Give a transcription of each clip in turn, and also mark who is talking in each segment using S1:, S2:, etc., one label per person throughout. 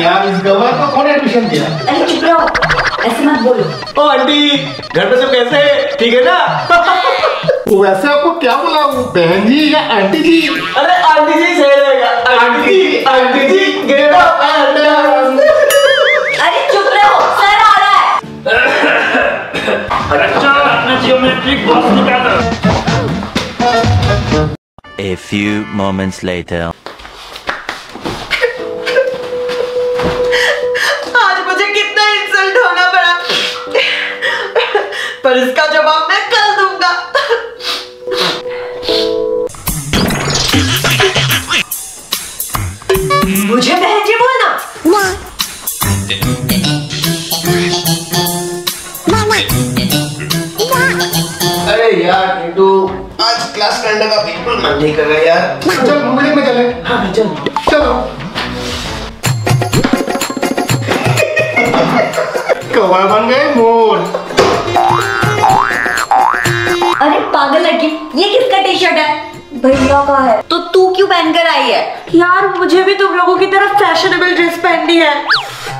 S1: यार इस को कौन एडमिशन दिया?
S2: ऐसे मत बोलो
S3: ओ आंटी घर पे सब कैसे? ठीक है ना
S1: वैसे आपको क्या बुलाऊं बहन जी या आंटी जी?
S3: अरे, आंटी जी सही रहेगा आंटी जी आंटी जी
S2: अरे चुप रहो सर आ रहा है
S4: अच्छा अपना जियोमेट्रिक बॉक्स निकाल
S5: A few moments later.
S6: आज मुझे कितना इंसल्ट होना पड़ा। पर इसका जवाब मैं कल दूँगा। मुझे बहन जी बोलना।
S3: अरे यार किंटू आज क्लास करने का बिल्कुल मन नहीं कर रहा यार।
S1: चल घूमने में चले।
S3: हाँ चल।
S1: चलो। कौवा बन गए मोर।
S2: अरे पागल लड़की ये किसका टी शर्ट है? भैया का है। तो तू क्यों पहनकर आई है?
S6: यार मुझे भी तुम लोगों की तरफ़ फैशनेबल ड्रेस पहननी है।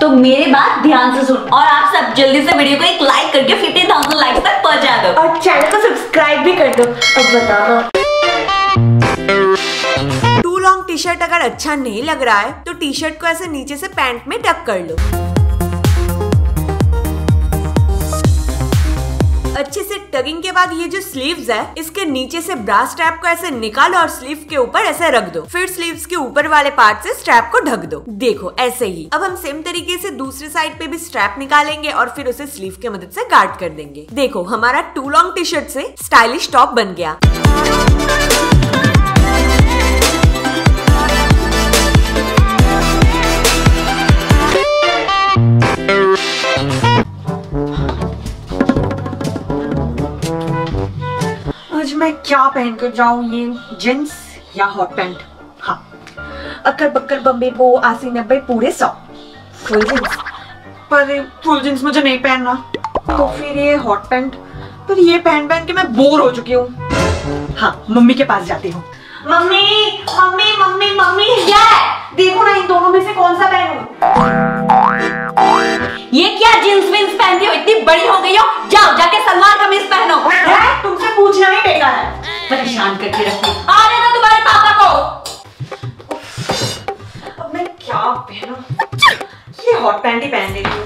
S2: तो मेरे बात ध्यान से सुन। और आप सब जल्दी से वीडियो को एक लाइक करके फिफ्टी थाउज़ेंड लाइक तक पहुँचा दो।
S6: और चैनल को सब्सक्राइब भी कर दो। अब बताना। टू लॉन्ग टी शर्ट अगर अच्छा नहीं लग रहा है तो टी शर्ट को ऐसे नीचे से पैंट में टक कर लो। अच्छे से टगिंग के बाद ये जो स्लीव्स है, इसके नीचे से ब्रास स्ट्रैप को ऐसे निकालो और स्लीव के ऊपर ऐसे रख दो। फिर स्लीव्स के ऊपर वाले पार्ट से स्ट्रैप को ढक दो। देखो, ऐसे ही। अब हम सेम तरीके से दूसरे साइड पे भी स्ट्रैप निकालेंगे और फिर उसे स्लीव के मदद से गार्ड कर देंगे। देखो, हमारा टू लॉन्ग टी शर्ट से स्टाइलिश टॉप बन गया। मैं क्या पहन कर जाऊँ ये जींस या हॉट पैंट हाँ अक्कर बक्कर बम्बे बो अस्सी नब्बे पूरे सौ। फुल जींस पर फुल जींस मुझे नहीं पहनना। तो फिर ये हॉट पैंट पर ये पहन पहन के मैं बोर हो चुकी हूँ। हाँ मम्मी के पास जाती हूँ। मम्मी मम्मी मम्मी मम्मी
S2: क्या है
S6: देखो ना इन दोनों में से कौन सा पहनूं?
S2: ये क्या जींस विंस पहनती हो? इतनी बड़ी हो गई हो। जाओ, जाके सलवार कमीज पहनो।
S6: पूछना ही बेकार है
S2: परेशान करके रखो। आ रहे ना तुम्हारे पापा को?
S6: अब मैं क्या पहनूं? ये हॉट पैंट ही पहन लेती हूँ।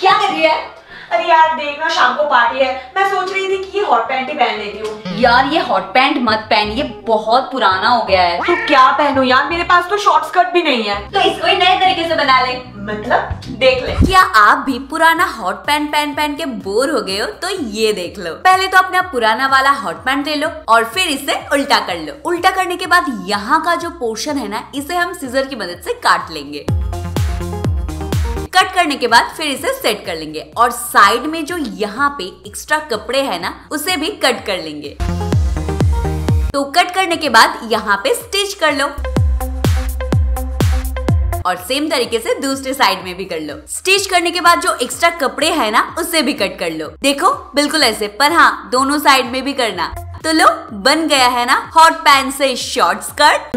S2: क्या कर रही है?
S6: अरे यार देखना शाम को पार्टी है। मैं सोच रही थी कि ये हॉट पैंट ही पहन लेती हूँ।
S2: यार ये हॉट पैंट मत पहन ये बहुत पुराना हो गया है।
S6: तो क्या पहनूं यार? मेरे पास तो शॉर्ट स्कर्ट भी नहीं है।
S2: तो इसको ही नए तरीके से बना ले।
S6: मतलब देख ले।
S2: क्या आप भी पुराना हॉट पैंट पहन पहन के बोर हो गए हो? तो ये देख लो। पहले तो अपना पुराना वाला हॉट पैंट ले लो और फिर इसे उल्टा कर लो। उल्टा करने के बाद यहाँ का जो पोर्शन है ना इसे हम सीजर की मदद से काट लेंगे। कट करने के बाद फिर इसे सेट कर लेंगे। और साइड में जो यहाँ पे एक्स्ट्रा कपड़े है ना, उसे भी कट कर लेंगे। तो कट करने के बाद यहाँ पे स्टिच कर लो। और सेम तरीके से दूसरे साइड में भी कर लो। स्टिच करने के बाद जो एक्स्ट्रा कपड़े है ना, उसे भी कट कर लो। देखो, बिल्कुल ऐसे। पर हाँ दोनों साइड में भी करना। तो लो, बन गया है ना हॉट पैंट से शॉर्ट स्कर्ट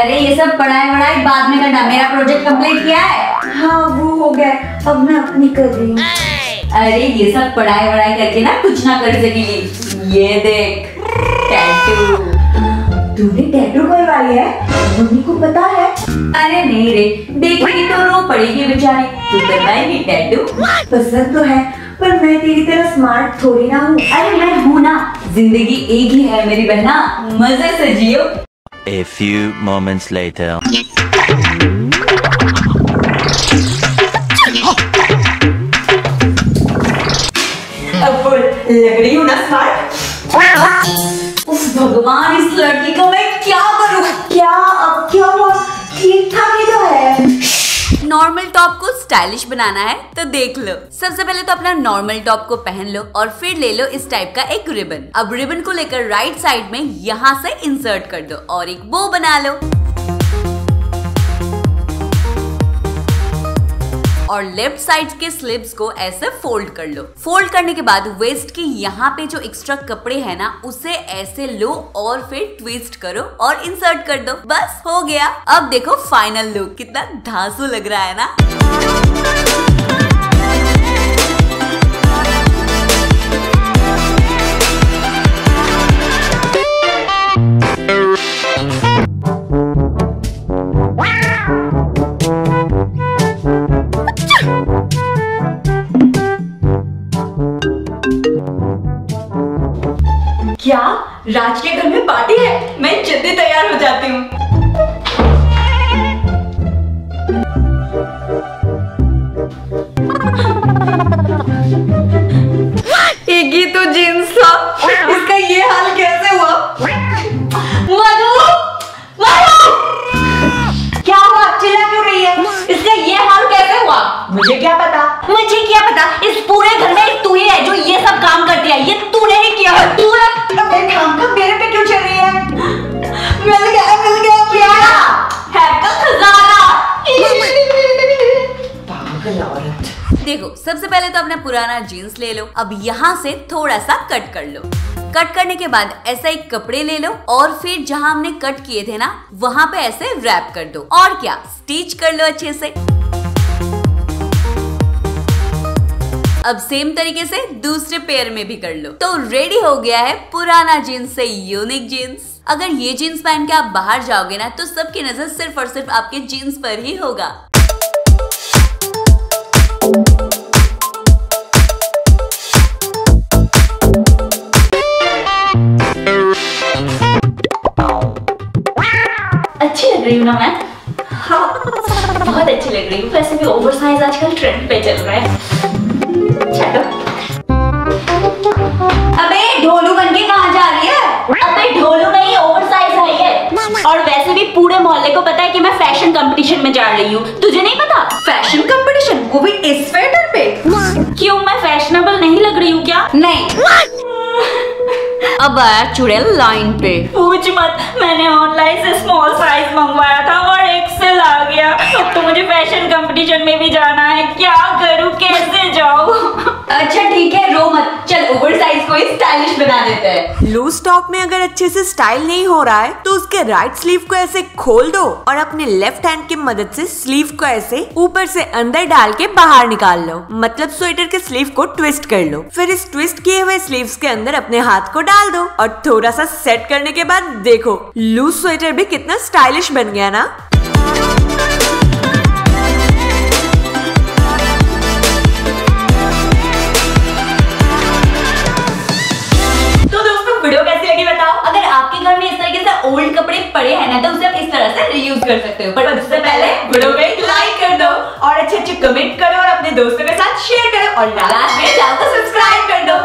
S2: अरे ये सब पढ़ाई वढ़ाई बाद में करना। मेरा प्रोजेक्ट कंप्लीट किया है।
S6: हाँ वो हो गया। अब मैं अपनी कर रही हूँ।
S2: अरे ये सब पढ़ाई वढ़ाई करके ना कुछ ना कर सकेगी ये देख टैटू
S6: तूने टैटू करवाई है? मम्मी को पता है?
S2: अरे नहीं रे। देखेगी तो रो पड़ेगी बेचारी। तू करवाएगी टैटू
S6: पसंद तो है पर मैं तेरी तरह स्मार्ट थोड़ी ना हूँ।
S2: अरे मैं हूँ ना। ज़िंदगी एक ही है मेरी बहना। मज़े से जियो।
S5: A few moments later.
S6: अब बोल लग रही हूँ ना स्मार्ट
S2: उस भगवान इस लड़की को मैं क्या नॉर्मल टॉप को स्टाइलिश बनाना है तो देख लो। सबसे पहले तो अपना नॉर्मल टॉप को पहन लो और फिर ले लो इस टाइप का एक रिबन अब रिबन को लेकर राइट साइड में यहाँ से इंसर्ट कर दो और एक बो बना लो। और लेफ़्ट साइड के स्लिप्स को ऐसे फोल्ड कर लो। फोल्ड करने के बाद वेस्ट के यहाँ पे जो एक्स्ट्रा कपड़े है ना, उसे ऐसे लो और फिर ट्विस्ट करो और इंसर्ट कर दो। बस हो गया। अब देखो फाइनल लुक कितना धांसू लग रहा है ना?
S6: राज के घर में पार्टी है।
S2: देखो, सबसे पहले तो अपना पुराना जीन्स ले लो, अब यहाँ से थोड़ा सा कट कर लो। कट करने के बाद ऐसा एक कपड़े ले लो, और फिर जहाँ हमने कट किए थे ना, वहाँ पे ऐसे रैप कर दो। और क्या स्टिच कर लो अच्छे से। अब सेम तरीके से दूसरे पेयर में भी कर लो। तो रेडी हो गया है पुराना जीन्स से यूनिक जीन्स अगर ये जीन्स पहन के आप बाहर जाओगे ना तो सबकी नज़र सिर्फ़ और सिर्फ़ आपके जीन्स पर ही होगा।
S7: रही हूँ ना मैं हाँ बहुत अच्छी लग रही हूँ। वैसे भी ओवर साइज़ आजकल ट्रेंड पे चल रहा है। चलो।
S6: अबे, ढोलू बन के कहाँ जा रही है?
S7: अबे, ढोलू नहीं ओवर साइज़ है और वैसे भी पूरे मोहल्ले को पता है कि मैं फ़ैशन कंपटीशन में जा रही हूँ। तुझे नहीं पता?
S6: फ़ैशन कंपटीशन वो भी इस स्वेटर पे?
S7: क्यों? मैं फैशनेबल नहीं लग रही हूँ क्या?
S6: नहीं।
S2: अब आया चुड़ैल लाइन पे।
S7: पूछ मत मैंने ऑनलाइन से स्मॉल साइज़ मंगवाया था और एक्सेल आ गया। अब तो मुझे फ़ैशन कंपटीशन में भी जाना है। क्या करूँ? कैसे जाऊँ?
S6: अच्छा ठीक है। रो मत। चल ओवर साइज़ को स्टाइलिश बना देते हैं।
S8: लूज टॉप में अगर अच्छे से स्टाइल नहीं हो रहा है तो उसके राइट स्लीव को ऐसे खोल दो और अपने लेफ़्ट हैंड की मदद से स्लीव को ऐसे ऊपर से अंदर डाल के बाहर निकाल लो। मतलब स्वेटर के स्लीव को ट्विस्ट कर लो। फिर इस ट्विस्ट किए हुए स्लीव्स के अंदर अपने हाथ को डाल दो और थोड़ा सा सेट करने के बाद देखो लूज स्वेटर भी कितना स्टाइलिश बन गया ना।
S7: हैं तो उसे आप इस तरह से रीयूज कर सकते हो। पर उससे पहले वीडियो को एक लाइक कर दो और अच्छे अच्छे कमेंट करो और अपने दोस्तों के साथ शेयर करो। और लास्ट में चैनल को सब्सक्राइब कर दो।